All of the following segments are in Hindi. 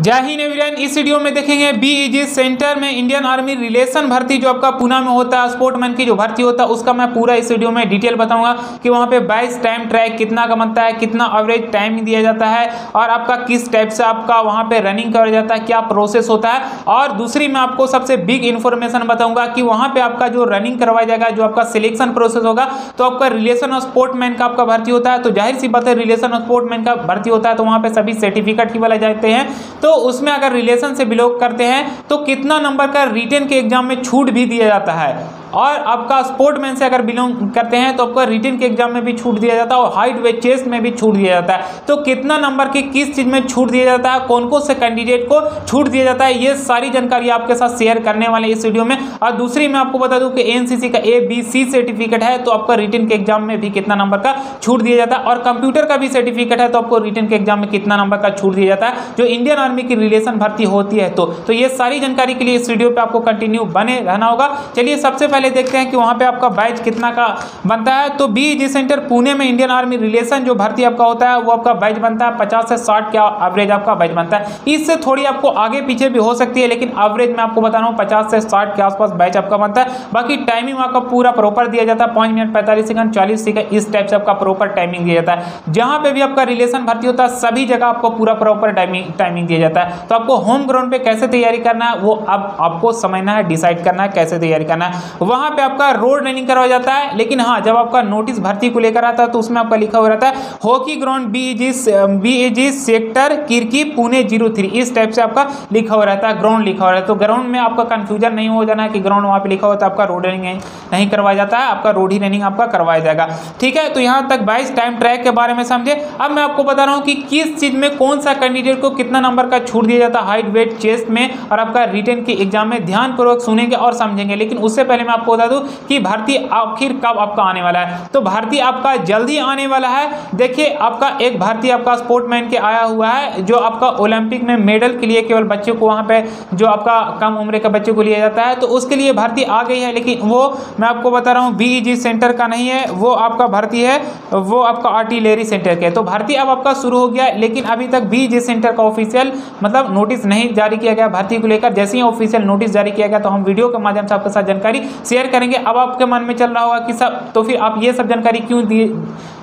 जय हिंद एवरीवन, इस वीडियो में देखेंगे बी बीईजी सेंटर में इंडियन आर्मी रिलेशन भर्ती जो आपका पुणे में होता है स्पोर्टमैन की जो भर्ती होता है, उसका मैं पूरा इस वीडियो में डिटेल बताऊँगा कि वहाँ पे 22 टाइम ट्रैक कितना का बनता है, कितना एवरेज टाइम दिया जाता है और आपका किस टाइप से आपका वहाँ पर रनिंग करा जाता है, क्या प्रोसेस होता है और दूसरी मैं आपको सबसे बिग इन्फॉर्मेशन बताऊँगा कि वहाँ पर आपका जो रनिंग करवाया जाएगा, जो आपका सिलेक्शन प्रोसेस होगा तो आपका रिलेशन ऑफ़ स्पोर्टमैन का आपका भर्ती होता है तो ज़ाहिर सी बात है रिलेशन ऑफ़ स्पोर्टमैन का भर्ती होता है तो वहाँ पर सभी सर्टिफिकेट ही वाले जाते हैं। तो उसमें अगर रिलेशन से बिलोंग करते हैं तो कितना नंबर का रिटर्न के एग्ज़ाम में छूट भी दिया जाता है। और आपका स्पोर्टमैन से अगर बिलोंग करते हैं तो आपका रिटर्न के एग्ज़ाम में भी छूट दिया जाता है और हाइट वे चेस्ट में भी छूट दिया जाता है। तो कितना नंबर की किस चीज़ में छूट दिया जाता है कौन कौन से कैंडिडेट को छूट दिया जाता है, ये सारी जानकारी आपके साथ शेयर करने वाले इस वीडियो में। और दूसरी मैं आपको बता दूँ कि एनसीसी का ए बी सी सर्टिफिकेट है तो आपका रिटर्न के एग्ज़ाम में भी कितना नंबर का छूट दिया जाता है। और कंप्यूटर का भी सर्टिफिकेट है तो आपको रिटर्न के एग्ज़ाम में कितना नंबर का छूट दिया जाता है, जो इंडियन आर्मी की रिलेशन भर्ती होती है तो। तो ये सारी जानकारी के लिए इस वीडियो पर आपको कंटिन्यू बने रहना होगा। चलिए सबसे पहले देखते हैं कि वहाँ पे आपका बैच कितना का बनता है। तो बी जी सेंटर पुणे में इंडियन आर्मी रिलेशन जो भर्ती आपका होता है, वो आपका बैच बनता है। पचास से साठ का एवरेज आपका बैच बनता है। इससे थोड़ी आपको आगे पीछे भी हो सकती है, लेकिन एवरेज में आपको बता रहा हूँ, पचास से साठ के आसपास बैच आपका बनता है। बाकी टाइमिंग आपका पूरा प्रॉपर दिया जाता है। पाँच मिनट पैंतालीस सेकंड चालीस सेकंड इस टाइप से आपका प्रॉपर टाइमिंग दिया जाता है। जहाँ पे भी आपका रिलेशन भर्ती होता है, सभी जगह आपको पूरा प्रॉपर टाइमिंग टाइमिंग दिया जाता है। तो आपको होम ग्राउंड पे कैसे तैयारी करना है, वो अब आपको समझना है डिसाइड करना है, कैसे तैयारी करना है। वहाँ पे आपका रोड रनिंग करवाया जाता है, लेकिन हाँ जब आपका नोटिस भर्ती को लेकर आता है तो उसमें आपका लिखा हुआ रहता है, hockey ground B G B G sector Kirkee Pune zero three, इस टाइप से आपका लिखा हुआ रहता है ग्राउंड लिखा हुआ रहता है। तो ग्राउंड में आपका कंफ्यूजन नहीं हो जाना कि ग्राउंड वहाँ पे लिखा हुआ है आपका रोड रनिंग नहीं करवाया जाता है, आपका रोड ही रनिंग आपका करवाया जाएगा। ठीक है तो यहाँ तक बाईस टाइम ट्रैक के बारे में समझे। अब मैं आपको बता रहा हूँ कि किस चीज़ में कौन सा कैंडिडेट को कितना नंबर का छूट दिया जाता है हाइट वेट चेस्ट में, और आपका रिटर्न के एग्ज़ाम में ध्यानपूर्वक सुनेंगे और समझेंगे। लेकिन उससे पहले मैं आपको बता दूँ कि भर्ती आखिर कब आपका आने वाला है। तो भर्ती आपका जल्दी आने वाला है। देखिए, आपका एक भर्ती आपका स्पोर्टमैन के आया हुआ है, जो आपका ओलंपिक में मेडल के लिए केवल बच्चों को वहाँ पे, जो आपका कम उम्र के बच्चों को लिया जाता है तो उसके लिए भर्ती आ गई है। लेकिन वो, मैं आपको बता रहा हूँ बी सेंटर का नहीं है, वो आपका भर्ती है, वो आपका आर्टिलरी सेंटर के। तो भर्ती अब आपका शुरू हो गया, लेकिन अभी तक बी सेंटर का ऑफिशियल मतलब नोटिस नहीं जारी किया गया भर्ती को लेकर। जैसे ही ऑफिशियल नोटिस जारी किया गया तो हम वीडियो के माध्यम से आपके साथ जानकारी शेयर करेंगे। अब आपके मन में चल रहा होगा कि सब तो फिर आप ये सब जानकारी क्यों दिए,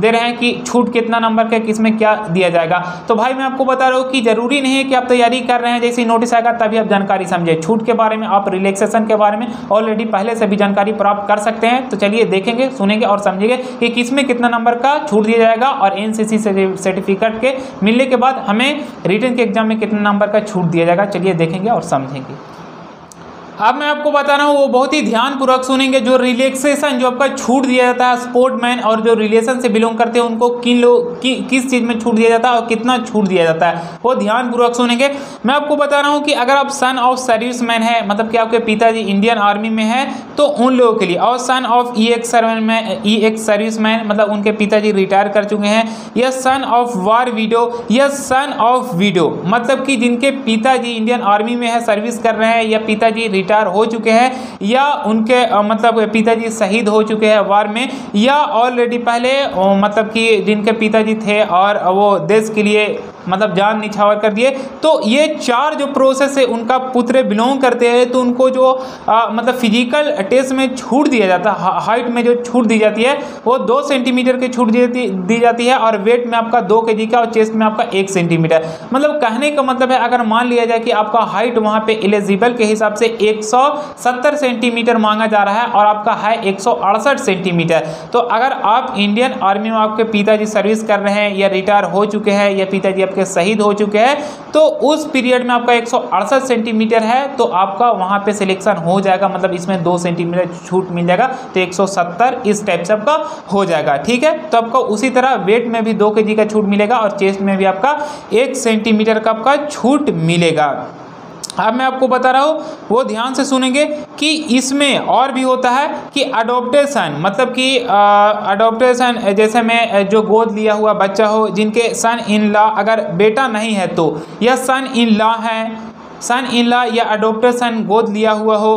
दे रहे हैं कि छूट कितना नंबर का किसमें क्या दिया जाएगा। तो भाई, मैं आपको बता रहा हूँ कि ज़रूरी नहीं है कि आप तैयारी कर रहे हैं। जैसे नोटिस आएगा, तभी आप जानकारी समझे। छूट के बारे में, आप रिलैक्सेशन के बारे में ऑलरेडी पहले से भी जानकारी प्राप्त कर सकते हैं। तो चलिए देखेंगे, सुनेंगे और समझेंगे कि किसमें कितना नंबर का छूट दिया जाएगा और NCC सर्टिफिकेट के मिलने के बाद हमें रिटर्न के एग्ज़ाम में कितना नंबर का छूट दिया जाएगा। चलिए देखेंगे और समझेंगे। अब मैं आपको बता रहा हूँ वो बहुत ही ध्यानपूर्वक सुनेंगे जो रिलैक्सेशन जो आपका छूट दिया जाता है स्पोर्टमैन और जो रिलेशन से बिलोंग करते हैं उनको किन लोग कि, किस चीज़ में छूट दिया जाता है और कितना छूट दिया जाता है वो ध्यानपूर्वक सुनेंगे। मैं आपको बता रहा हूँ कि अगर आप सन ऑफ़ सर्विस मैन है मतलब कि आपके पिताजी इंडियन आर्मी में है तो उन लोगों के लिए और son of E X man E X service man मतलब उनके पिताजी रिटायर कर चुके हैं या सन ऑफ़ वार वीडो या सन ऑफ़ वीडो मतलब कि जिनके पिताजी इंडियन आर्मी में है सर्विस कर रहे हैं या पिताजी रिटायर हो चुके हैं या उनके मतलब पिताजी शहीद हो चुके हैं वार में, या ऑलरेडी पहले मतलब कि जिनके पिताजी थे और वो देश के लिए मतलब जान निछावर कर दिए। तो ये चार जो प्रोसेस है उनका पुत्र बिलोंग करते हैं तो उनको जो आ, मतलब फ़िज़िकल टेस्ट में छूट दिया जाता है हाइट में जो छूट दी जाती है वो दो सेंटीमीटर की छूट दी, जाती है और वेट में आपका दो के का और चेस्ट में आपका एक सेंटीमीटर मतलब कहने का मतलब है अगर मान लिया जाए कि आपका हाइट वहाँ पे एलिजिबल के हिसाब से 170 सेंटीमीटर मांगा जा रहा है और आपका है एक सौ अड़सठ सेंटीमीटर तो अगर आप इंडियन आर्मी में आपके पिताजी सर्विस कर रहे हैं या रिटायर हो चुके हैं या पिताजी आपके शहीद हो चुके हैं तो उस पीरियड में आपका एक सेंटीमीटर है तो आपका वहाँ पे सिलेक्शन हो जाएगा मतलब इसमें दो सेंटीमीटर छूट मिल जाएगा तो 170 इस टाइप से आपका हो जाएगा, ठीक है? तो आपको उसी तरह वेट में भी दो के का छूट मिलेगा और चेस्ट में भी आपका एक सेंटीमीटर का आपका छूट मिलेगा। अब मैं आपको बता रहा हूँ, वो ध्यान से सुनेंगे कि इसमें और भी होता है कि अडोप्टेशन मतलब कि अडोप्टेशन जैसे मैं जो गोद लिया हुआ बच्चा हो, जिनके सन इन लॉ अगर बेटा नहीं है तो या सन इन लॉ है सन इन लॉ या अडोप्टेशन गोद लिया हुआ हो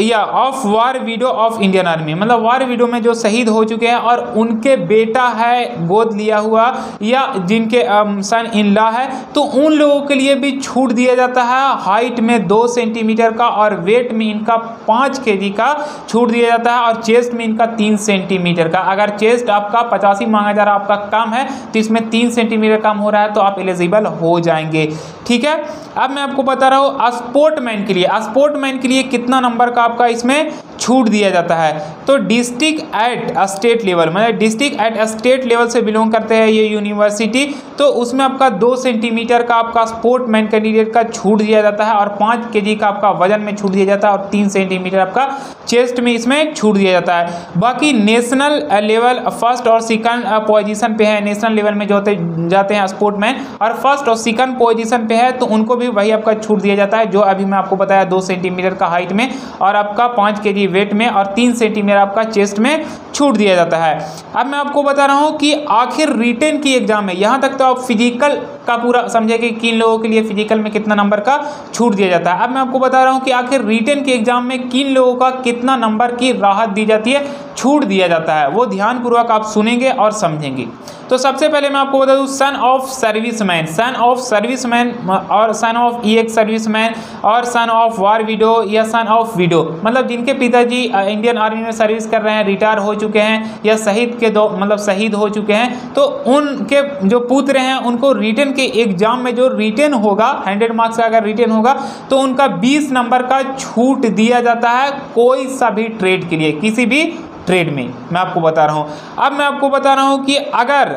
या of war widow of Indian army मतलब वार विडो में जो शहीद हो चुके हैं और उनके बेटा है, गोद लिया हुआ, या जिनके सन इन ला है तो उन लोगों के लिए भी छूट दिया जाता है। हाइट में दो सेंटीमीटर का और वेट में इनका पाँच के का छूट दिया जाता है और चेस्ट में इनका तीन सेंटीमीटर का। अगर चेस्ट आपका पचासी मांगा जा रहा आपका कम है तो इसमें तीन सेंटीमीटर कम हो रहा है तो आप एलिजिबल हो जाएँगे। ठीक है? अब मैं आपको बता रहा हूँ स्पोर्टमैन के लिए स्पोर्टमैन के लिए कितना नंबर का आपका इसमें छूट दिया जाता है। तो डिस्ट्रिक्ट एट स्टेट लेवल मतलब डिस्ट्रिक्ट एट स्टेट लेवल से बिलोंग करते हैं ये यूनिवर्सिटी तो उसमें आपका दो सेंटीमीटर का आपका स्पोर्टमैन कैंडिडेट का छूट दिया जाता है और पाँच के का आपका वज़न में छूट दिया जाता है और तीन सेंटीमीटर आपका चेस्ट में इसमें छूट दिया जाता है। बाकी नेशनल लेवल फ़र्स्ट और सेकंड पोजीशन पे है। नेशनल लेवल में जो होते, जाते हैं स्पोर्टमैन और फ़र्स्ट और सेकंड पोजीशन पे है तो उनको भी वही आपका छूट दिया जाता है, जो अभी मैं आपको बताया दो सेंटीमीटर का हाइट में और आपका पाँच के वेट में और तीन सेंटीमीटर आपका चेस्ट में छूट दिया जाता है। अब मैं आपको बता रहा हूँ कि आखिर रिटेन की एग्ज़ाम में यहाँ तक तो आप फ़िज़िकल का पूरा समझे कि किन लोगों के लिए फ़िज़िकल में कितना नंबर का छूट दिया जाता है। अब मैं आपको बता रहा हूँ कि आखिर रिटेन के एग्ज़ाम में किन लोगों का कितना नंबर की राहत दी जाती है, छूट दिया जाता है। वो ध्यानपूर्वक आप सुनेंगे और समझेंगे। तो सबसे पहले मैं आपको बता दूँ son of serviceman son of serviceman और सन ऑफ़ ई एक सर्विसमैन और सन ऑफ़ वार विडो या सन ऑफ़ विडो मतलब जिनके पिताजी इंडियन आर्मी में सर्विस कर रहे हैं रिटायर हो चुके हैं, या शहीद के दो मतलब शहीद हो चुके हैं तो उनके जो पुत्र हैं, उनको रिटर्न के एग्ज़ाम में जो रिटर्न होगा हंड्रेड मार्क्स का अगर रिटर्न होगा तो उनका बीस नंबर का छूट दिया जाता है कोई सा भी ट्रेड के लिए, किसी भी ट्रेड में। मैं आपको बता रहा हूँ। अब मैं आपको बता रहा हूँ कि अगर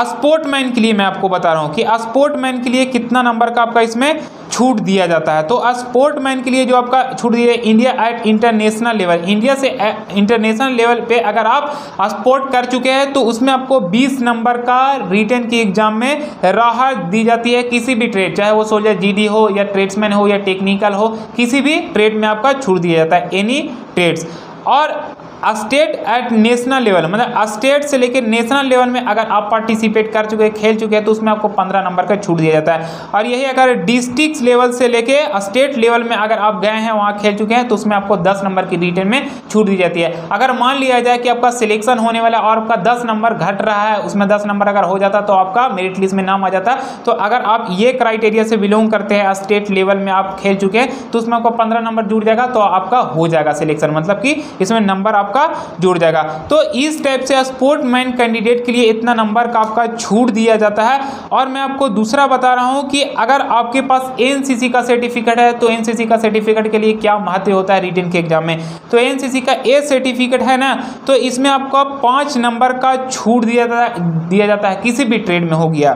स्पोर्टमैन के लिए मैं आपको बता रहा हूँ कि स्पोर्टमैन के लिए कितना नंबर का आपका इसमें छूट दिया जाता है। तो स्पोर्टमैन के लिए जो आपका छूट दिया है India at international level India से इंटरनेशनल लेवल पे अगर आप स्पोर्ट कर चुके हैं तो उसमें आपको 20 नंबर का रिटर्न की एग्ज़ाम में राहत दी जाती है किसी भी ट्रेड चाहे वो सोल्जर जीडी हो या ट्रेड्समैन हो या टेक्निकल हो, किसी भी ट्रेड में आपका छूट दिया जाता है एनी ट्रेड्स और स्टेट एट नेशनल लेवल मतलब स्टेट से लेकर नेशनल लेवल में अगर आप पार्टिसिपेट कर चुके हैं, खेल चुके हैं तो उसमें आपको पंद्रह नंबर का छूट दिया जाता है। और यही अगर डिस्ट्रिक्ट लेवल से लेके स्टेट लेवल में अगर आप गए हैं, वहाँ खेल चुके हैं तो उसमें आपको दस नंबर की रिटर्न में छूट दी जाती है। अगर मान लिया जाए कि आपका सिलेक्शन होने वाला और आपका दस नंबर घट रहा है, उसमें दस नंबर अगर हो जाता तो आपका मेरिट लिस्ट में नाम आ जाता। तो अगर आप ये क्राइटेरिया से बिलोंग करते हैं स्टेट लेवल में आप खेल चुके हैं तो उसमें आपको पंद्रह नंबर जुड़ जाएगा तो आपका हो जाएगा सिलेक्शन मतलब कि इसमें नंबर आप आपका जुड़ जाएगा। तो इस टाइप से स्पोर्ट मैन कैंडिडेट के लिए इतना नंबर का आपका छूट दिया जाता है। और मैं आपको दूसरा बता रहा हूँ कि अगर आपके पास एनसीसी का सर्टिफिकेट है तो एनसीसी का सर्टिफिकेट के लिए क्या महत्व होता है रिटर्न के एग्ज़ाम में? तो एनसीसी का ए सर्टिफिकेट है ना तो इसमें आपको पाँच नंबर का छूट दिया जाता दिया जाता है। किसी भी ट्रेड में हो गया।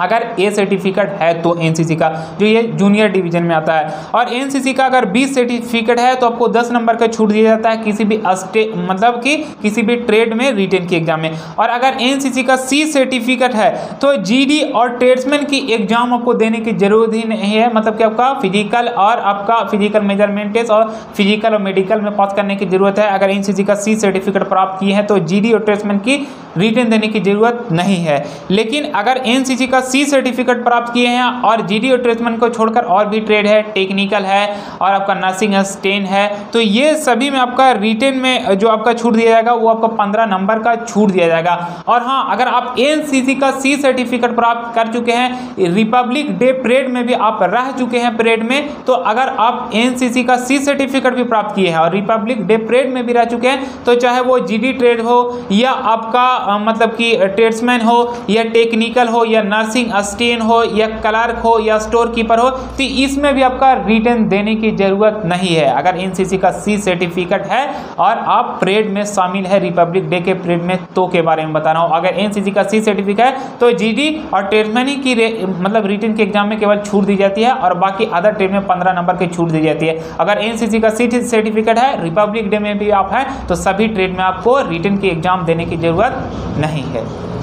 अगर ए सर्टिफिकेट है तो एनसीसी का, जो ये जूनियर डिवीज़न में आता है। और एनसीसी का अगर बी सर्टिफिकेट है तो आपको 10 नंबर का छूट दिया जाता है किसी भी अस्टे मतलब कि किसी भी ट्रेड में रिटर्न की एग्ज़ाम में। और अगर एनसीसी का सी सर्टिफिकेट है तो जीडी और ट्रेड्समैन की एग्ज़ाम आपको देने की ज़रूरत ही नहीं है। मतलब कि आपका फ़िज़िकल और आपका फ़िज़िकल मेज़रमेंट टेस्ट और फ़िज़िकल और मेडिकल में पास करने की ज़रूरत है। अगर एनसीसी का सी सर्टिफिकेट प्राप्त किए हैं तो जीडी और ट्रेड्समैन की रिटर्न देने की ज़रूरत नहीं है। लेकिन अगर एनसीसी का सी सर्टिफिकेट प्राप्त किए हैं और जी डी ट्रेसमेंट को छोड़कर और भी ट्रेड है टेक्निकल है और आपका नर्सिंग स्टेन है तो ये सभी में आपका रिटर्न में जो आपका छूट दिया जाएगा, वो आपको पंद्रह नंबर का छूट दिया जाएगा। और हाँ अगर आप एनसीसी का सी सर्टिफिकेट प्राप्त कर चुके हैं रिपब्लिक डे परेड में भी आप रह चुके हैं परेड में तो अगर आप एनसीसी का सी सर्टिफिकेट भी प्राप्त किए हैं और रिपब्लिक डे परेड में भी रह चुके हैं तो चाहे वो जीडी ट्रेड हो या आपका मतलब कि ट्रेड्समैन हो, या टेक्निकल हो, या नर्सिंग अस्टेन हो, या क्लर्क हो, या स्टोर कीपर हो तो इसमें भी आपका रिटर्न देने की ज़रूरत नहीं है। अगर एनसीसी का सी सर्टिफिकेट है और आप परेड में शामिल है रिपब्लिक डे के परेड में तो के बारे में बता रहा हूँ। अगर एनसीसी का सी सर्टिफिकेट है तो जीडी और ट्रेडमैनी की मतलब रिटर्न के एग्ज़ाम में केवल छूट दी जाती है और बाकी अदर ट्रेड में पंद्रह नंबर की छूट दी जाती है। अगर एनसीसी का सी सर्टिफिकेट है रिपब्लिक डे में भी आप हैं तो सभी ट्रेड में आपको रिटर्न की एग्ज़ाम देने की ज़रूरत नहीं है।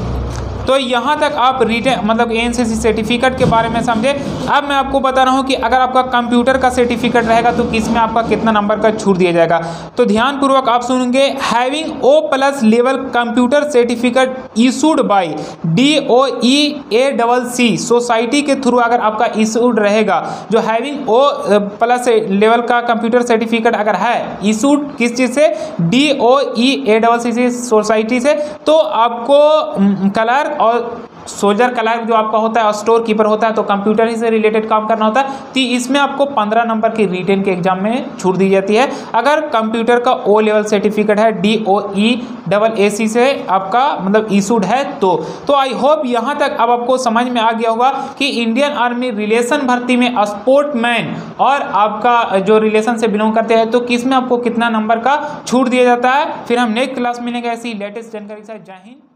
तो यहाँ तक आप रिटर्न मतलब ए सर्टिफिकेट के बारे में समझे। अब मैं आपको बता रहा हूँ कि अगर आपका कंप्यूटर का सर्टिफिकेट रहेगा तो किसमें आपका कितना नंबर का छूट दिया जाएगा? तो ध्यानपूर्वक आप सुनेंगे having O plus level computer certificate issued by D O E A double C society के थ्रू अगर आपका इशूड रहेगा, जो हैविंग ओ प्लस लेवल का कंप्यूटर सर्टिफिकेट अगर है इशूड किस चीज़ से? D O E A double C society से। तो आपको कलर और सोल्जर क्लर्क जो आपका होता है, और स्टोर कीपर होता है तो कंप्यूटर ही से रिलेटेड काम करना होता है। तो इसमें आपको पंद्रह नंबर की रिटेन के एग्ज़ाम में छूट दी जाती है। अगर कंप्यूटर का ओ लेवल सर्टिफिकेट है D O E double A C से आपका मतलब इशूड है तो। तो आई होप यहाँ तक अब आपको समझ में आ गया होगा कि इंडियन आर्मी रिलेशन भर्ती में स्पोर्टमैन और आपका जो रिलेशन से बिलोंग करते हैं तो किसमें आपको कितना नंबर का छूट दिया जाता है। फिर हम नेक्स्ट क्लास मिलेंगे ऐसी लेटेस्ट जानकारी से जय हिंद।